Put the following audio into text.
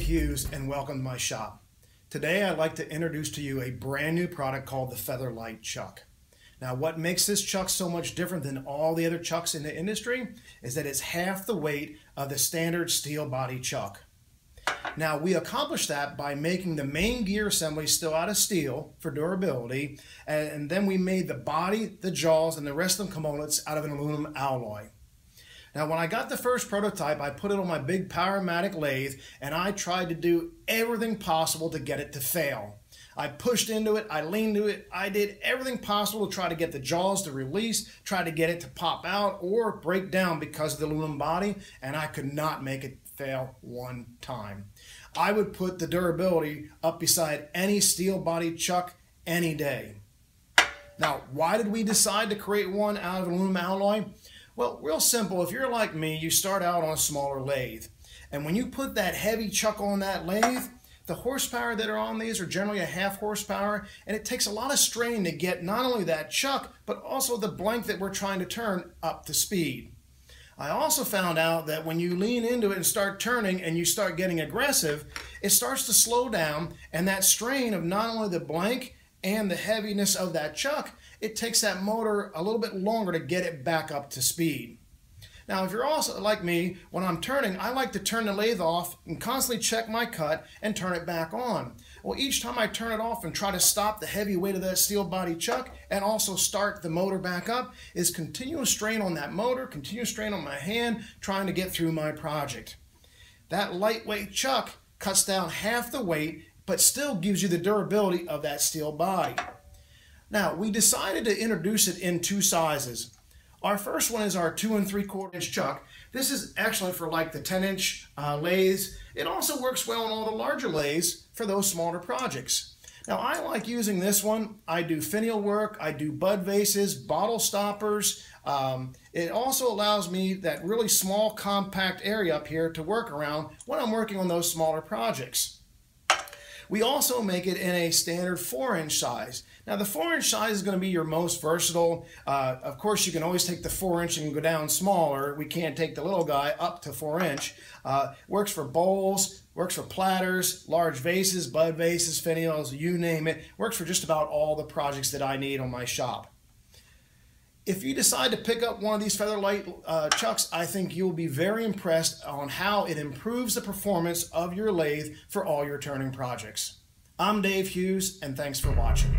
Hughes and welcome to my shop. Today I'd like to introduce to you a brand new product called the FeatherLite Chuck. Now what makes this chuck so much different than all the other chucks in the industry is that it's half the weight of the standard steel body chuck. Now we accomplished that by making the main gear assembly still out of steel for durability and then we made the body, the jaws, and the rest of the components out of an aluminum alloy. Now, when I got the first prototype, I put it on my big Powermatic lathe and I tried to do everything possible to get it to fail. I pushed into it, I leaned to it, I did everything possible to try to get the jaws to release, try to get it to pop out or break down because of the aluminum body, and I could not make it fail one time. I would put the durability up beside any steel body chuck any day. Now, why did we decide to create one out of aluminum alloy? Well, real simple. If you're like me, you start out on a smaller lathe. And when you put that heavy chuck on that lathe, the horsepower that are on these are generally a half horsepower, and it takes a lot of strain to get not only that chuck, but also the blank that we're trying to turn up to speed. I also found out that when you lean into it and start turning and you start getting aggressive, it starts to slow down, and that strain of not only the blank and the heaviness of that chuck, it takes that motor a little bit longer to get it back up to speed. Now, if you're also like me, when I'm turning, I like to turn the lathe off and constantly check my cut and turn it back on. Well, each time I turn it off and try to stop the heavy weight of that steel body chuck and also start the motor back up is continuous strain on that motor, continuous strain on my hand, trying to get through my project. That lightweight chuck cuts down half the weight but still gives you the durability of that steel body. Now, we decided to introduce it in two sizes. Our first one is our two and three quarter inch chuck. This is excellent for like the 10 inch uh, lathes. It also works well on all the larger lathes for those smaller projects. Now I like using this one. I do finial work, I do bud vases, bottle stoppers. Um, it also allows me that really small compact area up here to work around when I'm working on those smaller projects. We also make it in a standard 4 inch size. Now the 4 inch size is going to be your most versatile. Uh, of course you can always take the 4 inch and go down smaller. We can't take the little guy up to 4 inch. Uh, works for bowls, works for platters, large vases, bud vases, finials, you name it. Works for just about all the projects that I need on my shop if you decide to pick up one of these FeatherLite uh, chucks, I think you'll be very impressed on how it improves the performance of your lathe for all your turning projects. I'm Dave Hughes, and thanks for watching.